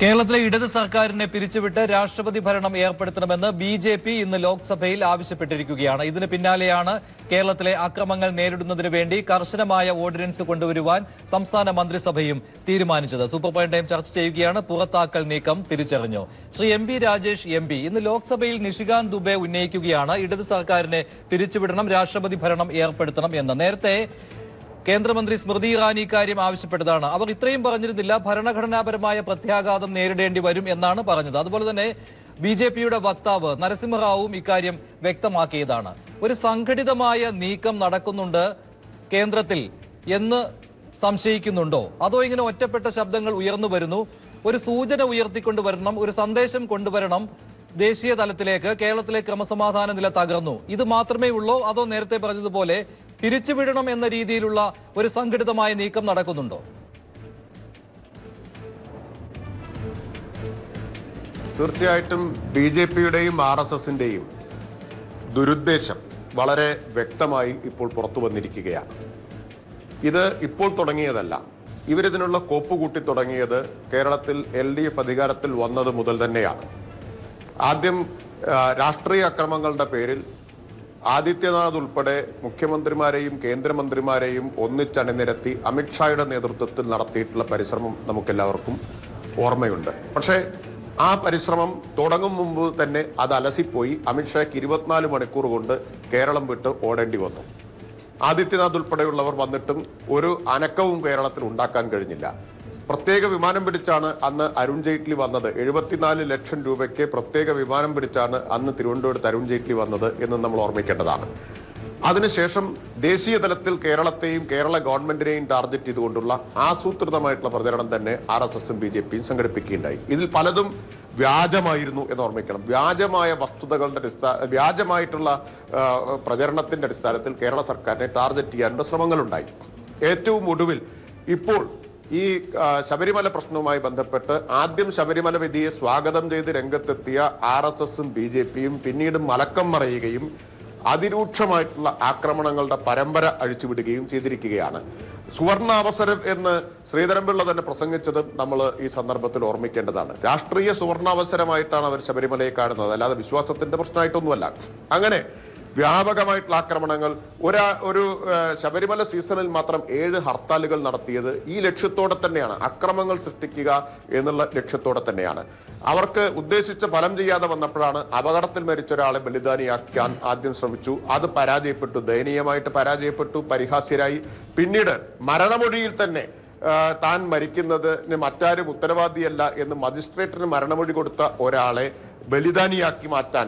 കേരളത്തിലെ ഇടത് സർക്കാരിനെ പിരിച്ചുവിട്ട് രാഷ്ട്രപതി ഭരണം ഏർപ്പെടുത്തണമെന്ന് ബി ജെ പി ഇന്ന് ലോക്സഭയിൽ ആവശ്യപ്പെട്ടിരിക്കുകയാണ്. ഇതിന് പിന്നാലെയാണ് കേരളത്തിലെ അക്രമങ്ങൾ നേരിടുന്നതിന് വേണ്ടി കർശനമായ ഓർഡിനൻസ് കൊണ്ടുവരുവാൻ സംസ്ഥാന മന്ത്രിസഭയും തീരുമാനിച്ചത്. സൂപ്പർ പോയിന്റ് ചർച്ച ചെയ്യുകയാണ്. പുറത്താക്കൽ നീക്കം തിരിച്ചറിഞ്ഞു. ശ്രീ എം രാജേഷ് എം ഇന്ന് ലോക്സഭയിൽ നിഷികാന്ത് ദുബെ ഉന്നയിക്കുകയാണ്. ഇടത് സർക്കാരിനെ പിരിച്ചുവിടണം രാഷ്ട്രപതി ഭരണം ഏർപ്പെടുത്തണം എന്ന്. നേരത്തെ കേന്ദ്രമന്ത്രി സ്മൃതി ഇറാനി ഇക്കാര്യം ആവശ്യപ്പെട്ടതാണ്. അവർ ഇത്രയും പറഞ്ഞിരുന്നില്ല ഭരണഘടനാപരമായ പ്രത്യാഘാതം നേരിടേണ്ടി വരും എന്നാണ് പറഞ്ഞത്. അതുപോലെ തന്നെ ബി ജെ പിയുടെ വക്താവ് നരസിംഹറാവുവും ഇക്കാര്യം വ്യക്തമാക്കിയതാണ്. ഒരു സംഘടിതമായ നീക്കം നടക്കുന്നുണ്ട് കേന്ദ്രത്തിൽ എന്ന് സംശയിക്കുന്നുണ്ടോ? അതോ ഇങ്ങനെ ഒറ്റപ്പെട്ട ശബ്ദങ്ങൾ ഉയർന്നു വരുന്നു? ഒരു സൂചന ഉയർത്തിക്കൊണ്ട് വരണം ഒരു സന്ദേശം കൊണ്ടുവരണം ദേശീയ തലത്തിലേക്ക് കേരളത്തിലെ ക്രമസമാധാന നില തകർന്നു. ഇത് മാത്രമേ ഉള്ളൂ? അതോ നേരത്തെ പറഞ്ഞതുപോലെ പിരിച്ചുവിടണം എന്ന രീതിയിലുള്ള ഒരു സംഘടിതമായ നീക്കം നടക്കുന്നുണ്ടോ? തീർച്ചയായിട്ടും ബി ജെ പിയുടെയും ആർ എസ് എസിന്റെയും ദുരുദ്ദേശം വളരെ വ്യക്തമായി ഇപ്പോൾ പുറത്തു വന്നിരിക്കുകയാണ്. ഇത് ഇപ്പോൾ തുടങ്ങിയതല്ല. ഇവരിതിനുള്ള കോപ്പ് കൂട്ടി തുടങ്ങിയത് കേരളത്തിൽ എൽ ഡി എഫ് അധികാരത്തിൽ വന്നത് മുതൽ തന്നെയാണ്. ആദ്യം രാഷ്ട്രീയ അക്രമങ്ങളുടെ പേരിൽ ആദിത്യനാഥ് ഉൾപ്പെടെ മുഖ്യമന്ത്രിമാരെയും കേന്ദ്രമന്ത്രിമാരെയും ഒന്നിച്ചണിനിരത്തി അമിത്ഷായുടെ നേതൃത്വത്തിൽ നടത്തിയിട്ടുള്ള പരിശ്രമം നമുക്കെല്ലാവർക്കും ഓർമ്മയുണ്ട്. പക്ഷേ ആ പരിശ്രമം തുടങ്ങും മുമ്പ് തന്നെ അത് അലസിപ്പോയി. അമിത്ഷായ്ക്ക് ഇരുപത്തിനാല് മണിക്കൂർ കൊണ്ട് കേരളം വിട്ട് ഓടേണ്ടി വന്നു. ആദിത്യനാഥ് ഉൾപ്പെടെയുള്ളവർ വന്നിട്ടും ഒരു അനക്കവും കേരളത്തിൽ ഉണ്ടാക്കാൻ കഴിഞ്ഞില്ല. പ്രത്യേക വിമാനം പിടിച്ചാണ് അന്ന് അരുൺ ജെയ്റ്റ്ലി വന്നത്. എഴുപത്തിനാല് ലക്ഷം രൂപയ്ക്ക് പ്രത്യേക വിമാനം പിടിച്ചാണ് അന്ന് തിരുവനന്തപുരത്ത് അരുൺ ജെയ്റ്റ്ലി വന്നത് എന്ന് നമ്മൾ ഓർമ്മിക്കേണ്ടതാണ്. അതിനുശേഷം ദേശീയ തലത്തിൽ കേരളത്തെയും കേരള ഗവൺമെന്റിനെയും ടാർഗറ്റ് ചെയ്തുകൊണ്ടുള്ള ആസൂത്രിതമായിട്ടുള്ള പ്രചരണം തന്നെ ആർ എസ് എസും ബി ജെ പിയും സംഘടിപ്പിക്കുകയുണ്ടായി. ഇതിൽ പലതും വ്യാജമായിരുന്നു എന്ന് ഓർമ്മിക്കണം. വ്യാജമായ വസ്തുതകളുടെ അടിസ്ഥാന വ്യാജമായിട്ടുള്ള പ്രചരണത്തിന്റെ അടിസ്ഥാനത്തിൽ കേരള സർക്കാരിനെ ടാർഗറ്റ് ചെയ്യാനുള്ള ശ്രമങ്ങളുണ്ടായി. ഏറ്റവും ഒടുവിൽ ഇപ്പോൾ ഈ ശബരിമല പ്രശ്നവുമായി ബന്ധപ്പെട്ട് ആദ്യം ശബരിമല വിധിയെ സ്വാഗതം ചെയ്ത് രംഗത്തെത്തിയ ആർ എസ് എസും ബി ജെ പിയും പിന്നീട് മലക്കം മറയുകയും അതിരൂക്ഷമായിട്ടുള്ള ആക്രമണങ്ങളുടെ പരമ്പര അഴിച്ചുവിടുകയും ചെയ്തിരിക്കുകയാണ്. സുവർണാവസരം എന്ന് ശ്രീധരൻപിള്ള തന്നെ പ്രസംഗിച്ചതും നമ്മൾ ഈ സന്ദർഭത്തിൽ ഓർമ്മിക്കേണ്ടതാണ്. രാഷ്ട്രീയ സുവർണാവസരമായിട്ടാണ് അവർ ശബരിമലയെ കാണുന്നത്. അല്ലാതെ വിശ്വാസത്തിന്റെ പ്രശ്നമായിട്ടൊന്നുമല്ല. അങ്ങനെ വ്യാപകമായിട്ടുള്ള ആക്രമണങ്ങൾ. ഒരാ ഒരു ശബരിമല സീസണിൽ മാത്രം ഏഴ് ഹർത്താലുകൾ നടത്തിയത് ഈ ലക്ഷ്യത്തോടെ തന്നെയാണ്. അക്രമങ്ങൾ സൃഷ്ടിക്കുക എന്നുള്ള ലക്ഷ്യത്തോടെ തന്നെയാണ്. അവർക്ക് ഉദ്ദേശിച്ച ഫലം ചെയ്യാതെ വന്നപ്പോഴാണ് അപകടത്തിൽ മരിച്ച ഒരാളെ ബലിദാനിയാക്കാൻ ആദ്യം ശ്രമിച്ചു. അത് പരാജയപ്പെട്ടു. ദയനീയമായിട്ട് പരാജയപ്പെട്ടു. പരിഹാസ്യരായി. പിന്നീട് മരണമൊഴിയിൽ തന്നെ താൻ മരിക്കുന്നതിന് മറ്റാരും ഉത്തരവാദിയല്ല എന്ന് മജിസ്ട്രേറ്റിന് മരണമൊഴി കൊടുത്ത ഒരാളെ ബലിദാനിയാക്കി മാറ്റാൻ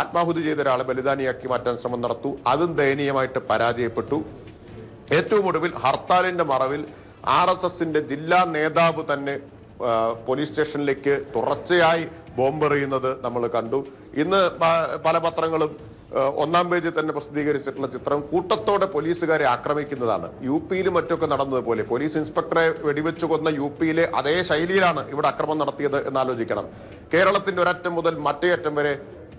ആത്മാഹുതി ചെയ്ത ഒരാളെ ബലിദാനിയാക്കി മാറ്റാൻ ശ്രമം നടത്തു. അതും ദയനീയമായിട്ട് പരാജയപ്പെട്ടു. ഏറ്റവും ഒടുവിൽ ഹർത്താലിന്റെ മറവിൽ ആർ എസ് എസിന്റെ ജില്ലാ നേതാവ് തന്നെ പോലീസ് സ്റ്റേഷനിലേക്ക് തുടർച്ചയായി ബോംബെറിയുന്നത് നമ്മൾ കണ്ടു. ഇന്ന് പല പത്രങ്ങളും ഒന്നാം പേജിൽ തന്നെ പ്രസിദ്ധീകരിച്ചിട്ടുള്ള ചിത്രം കൂട്ടത്തോടെ പോലീസുകാരെ ആക്രമിക്കുന്നതാണ്. യു പിയിലും മറ്റൊക്കെ നടന്നതുപോലെ പോലീസ് ഇൻസ്പെക്ടറെ വെടിവെച്ചു കൊന്ന യു പിയിലെ അതേ ശൈലിയിലാണ് ഇവിടെ അക്രമം നടത്തിയത് എന്നാലോചിക്കണം കേരളത്തിന്റെ ഒരറ്റം മുതൽ മറ്റേ അറ്റം വരെ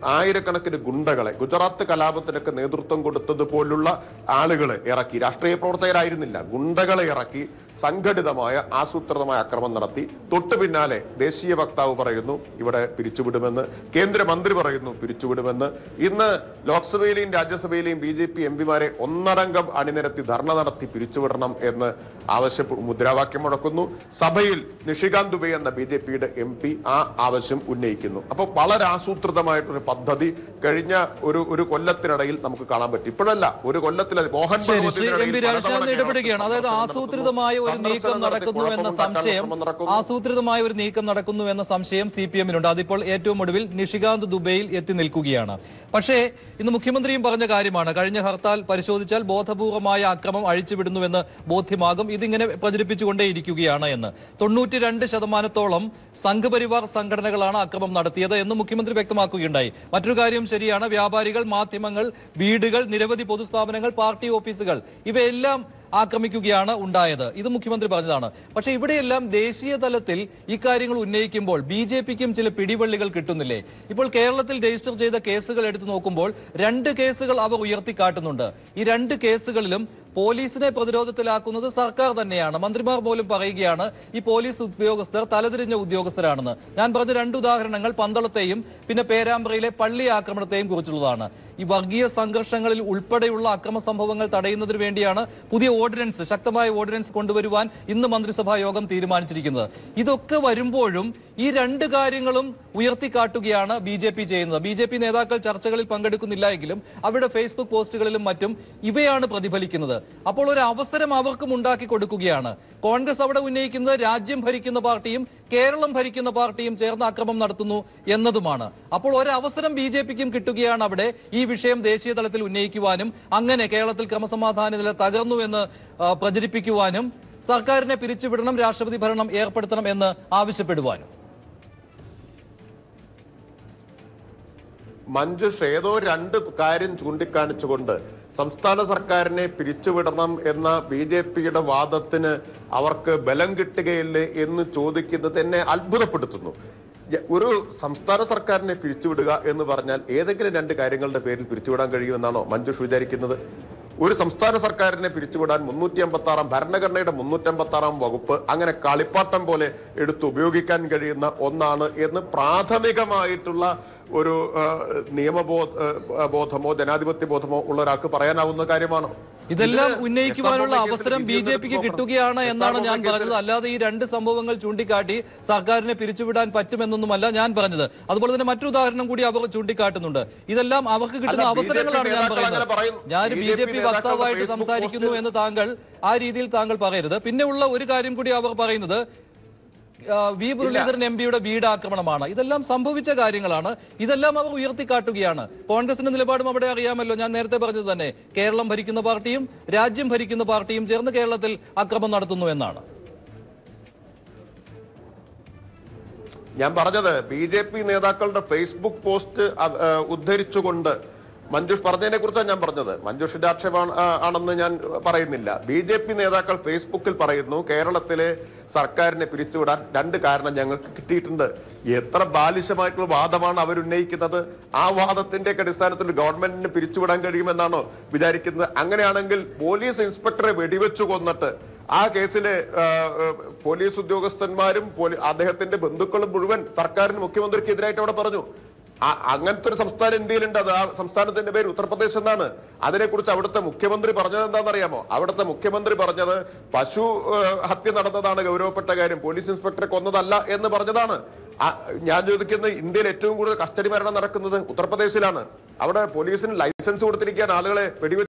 ആയിരക്കണക്കിന് ഗുണ്ടകളെ ഗുജറാത്ത് കലാപത്തിനൊക്കെ നേതൃത്വം കൊടുത്തതുപോലുള്ള ആളുകളെ ഇറക്കി. രാഷ്ട്രീയ പ്രവർത്തകരായിരുന്നില്ല. ഗുണ്ടകളെ ഇറക്കി. സംഘടിതമായ ആസൂത്രിതമായ അക്രമം നടത്തി തൊട്ടു പിന്നാലെ ദേശീയ വക്താവ് പറയുന്നു ഇവിടെ പിരിച്ചുവിടുമെന്ന്. കേന്ദ്രമന്ത്രി പറയുന്നു പിരിച്ചുവിടുമെന്ന്. ഇന്ന് ലോക്സഭയിലെയും രാജ്യസഭയിലെയും ബി ജെ പി എം പിമാരെ ഒന്നടങ്കം അണിനിരത്തി ധർണ നടത്തി പിരിച്ചുവിടണം എന്ന് ആവശ്യം മുദ്രാവാക്യം മുഴക്കുന്നു. സഭയിൽ നിഷികാന്ത് ദുബെ എന്ന ബി ജെ പിയുടെ എം പി ആ ആവശ്യം ഉന്നയിക്കുന്നു. അപ്പോൾ വളരെ ആസൂത്രിതമായിട്ടൊരു പദ്ധതി കഴിഞ്ഞ ഒരു ഒരു കൊല്ലത്തിനിടയിൽ നമുക്ക് കാണാൻ പറ്റും. ഇപ്പോഴല്ല ഒരു കൊല്ലത്തിൽ മോഹൻ ഇടപെടുകയാണ്. അതായത് ആസൂത്രിതമായ ഒരു നീക്കം നടക്കുന്നു എന്ന സംശയം. ആസൂത്രിതമായ ഒരു നീക്കം നടക്കുന്നു എന്ന സംശയം സി പി എമ്മിനുണ്ട് അതിപ്പോൾ ഏറ്റവും ഒടുവിൽ നിഷികാന്ത് ദുബൈയിൽ എത്തി നിൽക്കുകയാണ്. പക്ഷേ ഇന്ന് മുഖ്യമന്ത്രിയും പറഞ്ഞ കാര്യമാണ്. കഴിഞ്ഞ ഹർത്താൽ പരിശോധിച്ചാൽ ബോധപൂർവമായ അക്രമം അഴിച്ചുവിടുന്നുവെന്ന് ബോധ്യമാകും. ഇതിങ്ങനെ പ്രചരിപ്പിച്ചുകൊണ്ടേയിരിക്കുകയാണ് എന്ന്. തൊണ്ണൂറ്റി രണ്ട് ശതമാനത്തോളം സംഘപരിവാർ സംഘടനകളാണ് അക്രമം നടത്തിയത് എന്ന് മുഖ്യമന്ത്രി വ്യക്തമാക്കുകയുണ്ടായി. മറ്റൊരു കാര്യം ശരിയാണ്. വ്യാപാരികൾ മാധ്യമങ്ങൾ വീടുകൾ നിരവധി പൊതുസ്ഥാപനങ്ങൾ പാർട്ടി ഓഫീസുകൾ ഇവയെല്ലാം ആക്രമിക്കുകയാണ് ഉണ്ടായത്. ഇത് മുഖ്യമന്ത്രി പറഞ്ഞതാണ്. പക്ഷേ ഇവിടെയെല്ലാം ദേശീയ തലത്തിൽ ഇക്കാര്യങ്ങൾ ഉന്നയിക്കുമ്പോൾ ബി ജെ പിക്കും ചില പിടിവള്ളികൾ കിട്ടുന്നില്ലേ? ഇപ്പോൾ കേരളത്തിൽ രജിസ്റ്റർ ചെയ്ത കേസുകൾ എടുത്തു നോക്കുമ്പോൾ രണ്ട് കേസുകൾ അവർ ഉയർത്തിക്കാട്ടുന്നുണ്ട്. ഈ രണ്ട് കേസുകളിലും പോലീസിനെ പ്രതിരോധത്തിലാക്കുന്നത് സർക്കാർ തന്നെയാണ്. മന്ത്രിമാർ പോലും പറയുകയാണ് ഈ പോലീസ് ഉദ്യോഗസ്ഥർ തലതിരിഞ്ഞ ഉദ്യോഗസ്ഥരാണെന്ന്. ഞാൻ പറഞ്ഞ രണ്ട് ഉദാഹരണങ്ങൾ പന്തളത്തെയും പിന്നെ പേരാമ്പ്രയിലെ പള്ളി ആക്രമണത്തെയും കുറിച്ചുള്ളതാണ്. ഈ വർഗീയ സംഘർഷങ്ങളിൽ ഉൾപ്പെടെയുള്ള അക്രമ സംഭവങ്ങൾ തടയുന്നതിന് വേണ്ടിയാണ് പുതിയ ഓർഡിനൻസ് ശക്തമായ ഓർഡിനൻസ് കൊണ്ടുവരുവാൻ ഇന്ന് മന്ത്രിസഭാ യോഗം തീരുമാനിച്ചിരിക്കുന്നത്. ഇതൊക്കെ വരുമ്പോഴും ഈ രണ്ട് കാര്യങ്ങളും ഉയർത്തിക്കാട്ടുകയാണ് ബി ജെ പി ചെയ്യുന്നത്. ബി ജെ പി നേതാക്കൾ ചർച്ചകളിൽ പങ്കെടുക്കുന്നില്ല എങ്കിലും അവരുടെ ഫേസ്ബുക്ക് പോസ്റ്റുകളിലും മറ്റും ഇവയാണ് പ്രതിഫലിക്കുന്നത്. അപ്പോൾ ഒരു അവസരം അവർക്കും ഉണ്ടാക്കി കൊടുക്കുകയാണ്. കോൺഗ്രസ് അവിടെ ഉന്നയിക്കുന്നത് രാജ്യം ഭരിക്കുന്ന പാർട്ടിയും കേരളം ഭരിക്കുന്ന പാർട്ടിയും ചേർന്ന് അക്രമം നടത്തുന്നു എന്നതുമാണ്. അപ്പോൾ ഒരവസരം ബി ജെ പിക്കും കിട്ടുകയാണ് അവിടെ. ഈ വിഷയം ദേശീയ തലത്തിൽ ഉന്നയിക്കുവാനും അങ്ങനെ കേരളത്തിൽ ക്രമസമാധാന നില തകർന്നു എന്ന് പ്രചരിപ്പിക്കുവാനും സർക്കാരിനെ പിരിച്ചുവിടണം രാഷ്ട്രപതി ഭരണം ഏർപ്പെടുത്തണം എന്ന് ആവശ്യപ്പെടുവാനും. മഞ്ജുഷ് ഏതോ രണ്ട് കാര്യം ചൂണ്ടിക്കാണിച്ചുകൊണ്ട് സംസ്ഥാന സർക്കാരിനെ പിരിച്ചുവിടണം എന്ന ബി ജെ പിയുടെ വാദത്തിന് അവർക്ക് ബലം കിട്ടുകയില്ലേ എന്ന് ചോദിക്കുന്നത് എന്നെ അത്ഭുതപ്പെടുത്തുന്നു. ഒരു സംസ്ഥാന സർക്കാരിനെ പിരിച്ചുവിടുക എന്ന് പറഞ്ഞാൽ ഏതെങ്കിലും രണ്ട് കാര്യങ്ങളുടെ പേരിൽ പിരിച്ചുവിടാൻ കഴിയുമെന്നാണോ മഞ്ജുഷ് വിചാരിക്കുന്നത്? ഒരു സംസ്ഥാന സർക്കാരിനെ പിരിച്ചുവിടാൻ മുന്നൂറ്റി അമ്പത്തി ആറാം ഭരണഘടനയുടെ മുന്നൂറ്റി അമ്പത്തി ആറാം വകുപ്പ് അങ്ങനെ കളിപ്പാട്ടം പോലെ എടുത്ത് ഉപയോഗിക്കാൻ കഴിയുന്ന ഒന്നാണ് എന്ന് പ്രാഥമികമായിട്ടുള്ള ഒരു നിയമബോധ ബോധമോ ജനാധിപത്യ ബോധമോ ഉള്ള ഒരാൾക്ക് പറയാനാവുന്ന കാര്യമാണോ? ഇതെല്ലാം ഇത് ഉന്നയിക്കുവാനുള്ള അവസരം ബി ജെ പിക്ക് കിട്ടുകയാണ് എന്നാണ് ഞാൻ പറഞ്ഞത്. അല്ലാതെ ഈ രണ്ട് സംഭവങ്ങൾ ചൂണ്ടിക്കാട്ടി സർക്കാരിനെ പിരിച്ചുവിടാൻ പറ്റുമെന്നൊന്നുമല്ല ഞാൻ പറഞ്ഞത്. അതുപോലെ തന്നെ മറ്റു ഉദാഹരണം കൂടി അവർ ചൂണ്ടിക്കാട്ടുന്നുണ്ട്. ഇതെല്ലാം അവർക്ക് കിട്ടുന്ന അവസരങ്ങളാണ് ഞാൻ പറയുന്നത്. പറയുന്നു. ഞാൻ ബി ജെ പി വക്താവായിട്ട് സംസാരിക്കുന്നു എന്ന് താങ്കൾ ആ രീതിയിൽ താങ്കൾ പറയരുത്. പിന്നെ ഉള്ള ഒരു കാര്യം കൂടി അവർ പറയുന്നത് വി മുരളീധരൻ എം പിയുടെ വീട് ആക്രമണമാണ് ഇതെല്ലാം സംഭവിച്ച കാര്യങ്ങളാണ്. ഇതെല്ലാം അവർ ഉയർത്തിക്കാട്ടുകയാണ്. കോൺഗ്രസിന്റെ നിലപാടും അവിടെ അറിയാമല്ലോ. ഞാൻ നേരത്തെ പറഞ്ഞത് തന്നെ. കേരളം ഭരിക്കുന്ന പാർട്ടിയും രാജ്യം ഭരിക്കുന്ന പാർട്ടിയും ചേർന്ന് കേരളത്തിൽ അക്രമം നടത്തുന്നു എന്നാണ്. ഞാൻ പറഞ്ഞത് ബി ജെ പി നേതാക്കളുടെ ഫേസ്ബുക്ക് പോസ്റ്റ് ഉദ്ധരിച്ചുകൊണ്ട് മഞ്ജുഷ് പറഞ്ഞതിനെ കുറിച്ചാണ് ഞാൻ പറഞ്ഞത്. മഞ്ജുഷിന്റെ ആക്ഷേപമാണ് ആണെന്ന് ഞാൻ പറയുന്നില്ല. ബി ജെ പി നേതാക്കൾ ഫേസ്ബുക്കിൽ പറയുന്നു കേരളത്തിലെ സർക്കാരിനെ പിരിച്ചുവിടാൻ രണ്ട് കാരണം ഞങ്ങൾക്ക് കിട്ടിയിട്ടുണ്ട്. എത്ര ബാലിശമായിട്ടുള്ള വാദമാണ് അവരുന്നയിക്കുന്നത്. ആ വാദത്തിന്റെ അടിസ്ഥാനത്തിൽ ഗവൺമെന്റിന് പിരിച്ചുവിടാൻ കഴിയുമെന്നാണോ വിചാരിക്കുന്നത്. അങ്ങനെയാണെങ്കിൽ പോലീസ് ഇൻസ്പെക്ടറെ വെടിവെച്ചു കൊന്നിട്ട് ആ കേസിലെ പോലീസ് ഉദ്യോഗസ്ഥന്മാരും അദ്ദേഹത്തിന്റെ ബന്ധുക്കളും മുഴുവൻ സർക്കാരിന് മുഖ്യമന്ത്രിക്ക് എതിരായിട്ട് അവിടെ പറഞ്ഞു. അങ്ങനത്തെ ഒരു സംസ്ഥാനം ഇന്ത്യയിലുണ്ട്. അത് ആ സംസ്ഥാനത്തിന്റെ പേര് ഉത്തർപ്രദേശ് എന്നാണ്. അതിനെക്കുറിച്ച് അവിടുത്തെ മുഖ്യമന്ത്രി പറഞ്ഞത് എന്താണെന്നറിയാമോ? അവിടുത്തെ മുഖ്യമന്ത്രി പറഞ്ഞത് പശു ഹത്യ നടന്നതാണ് ഗൗരവപ്പെട്ട കാര്യം. പോലീസ് ഇൻസ്പെക്ടറെ കൊന്നതല്ല എന്ന് പറഞ്ഞതാണ്. ഞാൻ ചോദിക്കുന്നത് ഇന്ത്യയിൽ ഏറ്റവും കൂടുതൽ കസ്റ്റഡി മരണം നടക്കുന്നത് ഉത്തർപ്രദേശിലാണ്. അവിടെ പോലീസിന് ലൈസൻസ് കൊടുത്തിരിക്കാൻ ആളുകളെ വെടിവെച്ച്